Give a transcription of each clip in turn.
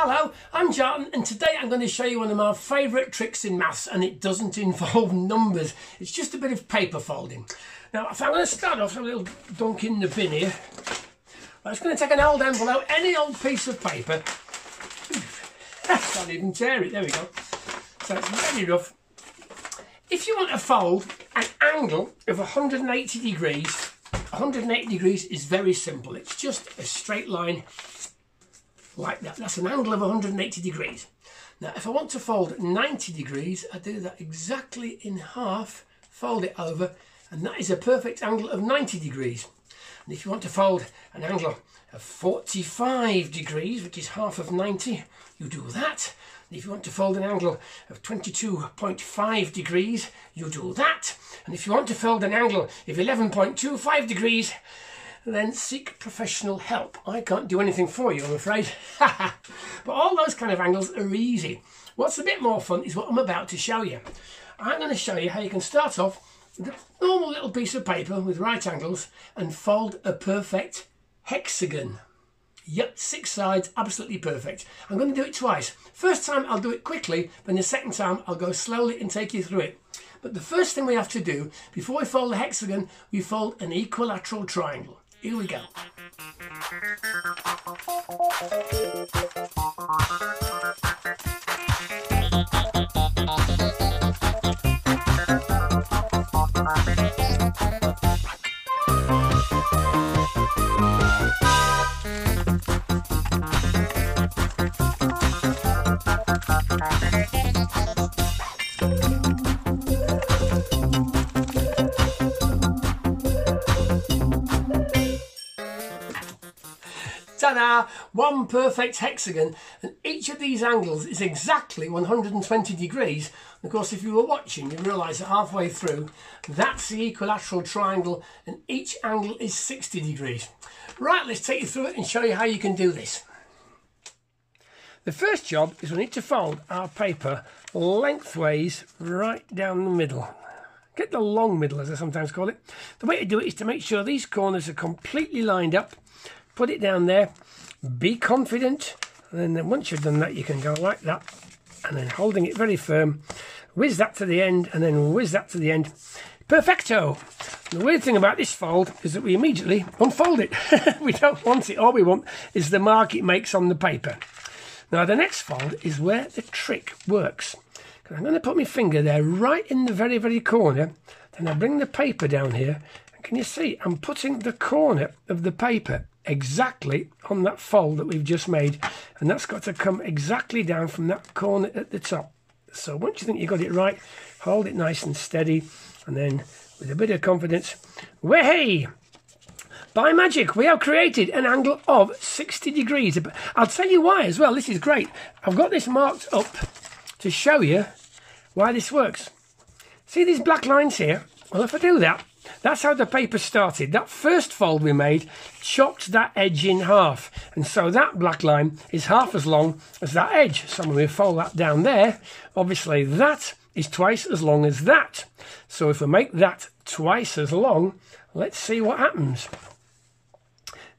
Hello, I'm Kjartan and today I'm going to show you one of my favourite tricks in maths and it doesn't involve numbers, it's just a bit of paper folding. Now I'm going to start off with a little dunk in the bin here, I'm just going to take an old envelope, any old piece of paper, can't even tear it, there we go, so it's very rough. If you want to fold an angle of 180 degrees, 180 degrees is very simple, it's just a straight line like that. That's an angle of 180 degrees. Now, if I want to fold 90 degrees, I do that exactly in half, fold it over, and that is a perfect angle of 90 degrees. And if you want to fold an angle of 45 degrees, which is half of 90, you do that. And if you want to fold an angle of 22.5 degrees, you do that. And if you want to fold an angle of 11.25 degrees, then seek professional help. I can't do anything for you, I'm afraid. but all those kind of angles are easy. What's a bit more fun is what I'm about to show you. I'm going to show you how you can start off with a normal little piece of paper with right angles and fold a perfect hexagon. Yep, six sides, absolutely perfect. I'm going to do it twice. First time I'll do it quickly, then the second time I'll go slowly and take you through it. But the first thing we have to do, before we fold the hexagon, we fold an equilateral triangle. Here we go. One perfect hexagon, and each of these angles is exactly 120 degrees. And of course, if you were watching, you realise that halfway through, that's the equilateral triangle, and each angle is 60 degrees. Right, let's take you through it and show you how you can do this. The first job is we need to fold our paper lengthways right down the middle. Get the long middle, as I sometimes call it. The way to do it is to make sure these corners are completely lined up put it down there, be confident, and then once you've done that, you can go like that, and then holding it very firm, whiz that to the end, and then whiz that to the end. Perfecto! The weird thing about this fold is that we immediately unfold it. we don't want it. All we want is the mark it makes on the paper. Now, the next fold is where the trick works. I'm going to put my finger there right in the very, very corner. Then I bring the paper down here. And can you see? I'm putting the corner of the paper exactly on that fold that we've just made and that's got to come exactly down from that corner at the top. So once you think you've got it right hold it nice and steady and then with a bit of confidence way by magic we have created an angle of 60 degrees. I'll tell you why as well this is great. I've got this marked up to show you why this works. See these black lines here? Well if I do that that's how the paper started. That first fold we made chopped that edge in half. And so that black line is half as long as that edge. So when we fold that down there, obviously that is twice as long as that. So if we make that twice as long, let's see what happens.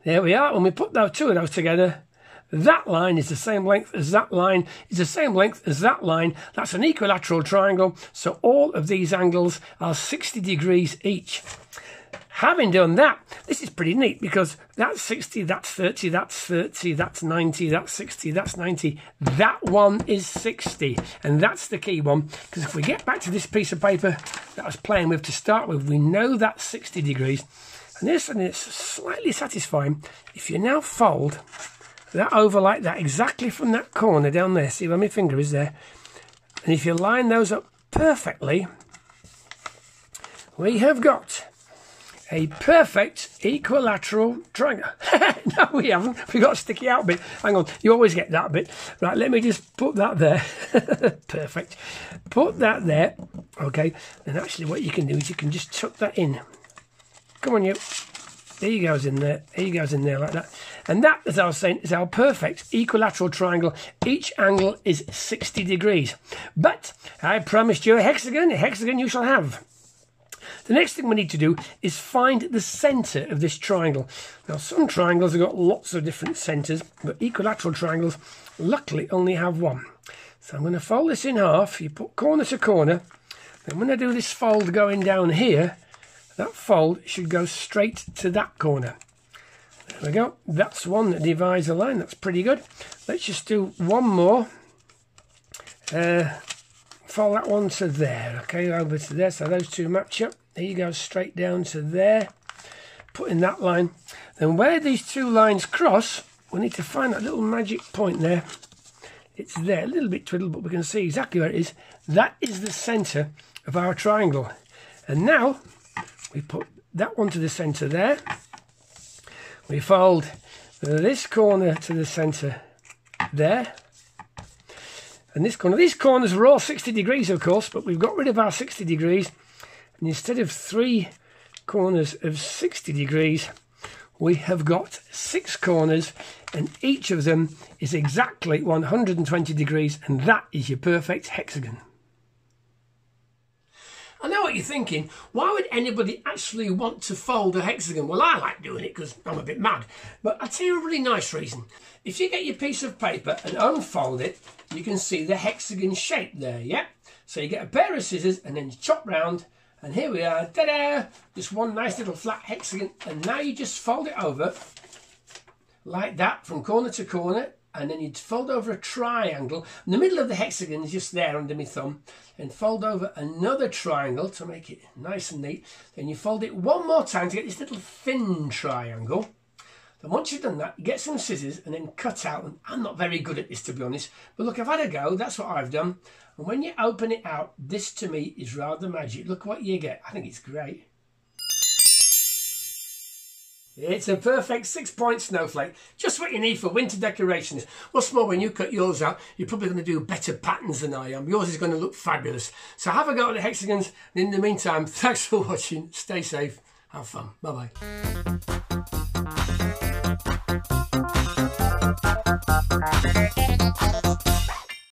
There we are. When we put those two of those together, that line is the same length as that line, is the same length as that line. That's an equilateral triangle. So all of these angles are 60 degrees each. Having done that, this is pretty neat because that's 60, that's 30, that's 30, that's 90, that's 60, that's 90. That one is 60. And that's the key one because if we get back to this piece of paper that I was playing with to start with, we know that's 60 degrees. And this and it's slightly satisfying. If you now fold that over like that, exactly from that corner down there. See where my finger is there? And if you line those up perfectly, we have got a perfect equilateral triangle. no, we haven't. We've got a sticky out bit. Hang on, you always get that bit. Right, let me just put that there. perfect. Put that there. Okay, and actually what you can do is you can just tuck that in. Come on, you. There you goes in there. There you goes in there like that. And that, as I was saying, is our perfect equilateral triangle. Each angle is 60 degrees. But I promised you a hexagon. A hexagon you shall have. The next thing we need to do is find the centre of this triangle. Now some triangles have got lots of different centres, but equilateral triangles luckily only have one. So I'm going to fold this in half, you put corner to corner, Then when I do this fold going down here, that fold should go straight to that corner. There we go, that's one that divides the line, that's pretty good. Let's just do one more. Uh, fold that one to there, okay, over to there, so those two match up. There you go, straight down to there, put in that line. Then where these two lines cross, we need to find that little magic point there. It's there, a little bit twiddled, but we can see exactly where it is. That is the centre of our triangle. And now we put that one to the centre there. We fold this corner to the centre there. And this corner, these corners were all 60 degrees, of course, but we've got rid of our 60 degrees. And instead of three corners of 60 degrees, we have got six corners and each of them is exactly 120 degrees and that is your perfect hexagon. I know what you're thinking. Why would anybody actually want to fold a hexagon? Well, I like doing it because I'm a bit mad. But I'll tell you a really nice reason. If you get your piece of paper and unfold it, you can see the hexagon shape there, yeah? So you get a pair of scissors and then you chop round and here we are, ta-da! Just one nice little flat hexagon. And now you just fold it over like that from corner to corner and then you'd fold over a triangle. The middle of the hexagon is just there under my thumb. And fold over another triangle to make it nice and neat. Then you fold it one more time to get this little thin triangle. Then once you've done that, get some scissors and then cut out. And I'm not very good at this, to be honest. But look, I've had a go. That's what I've done. And when you open it out, this to me is rather magic. Look what you get. I think it's great. It's a perfect six-point snowflake. Just what you need for winter decorations. What's more, when you cut yours out, you're probably going to do better patterns than I am. Yours is going to look fabulous. So have a go at the hexagons. And in the meantime, thanks for watching. Stay safe. Have fun. Bye-bye.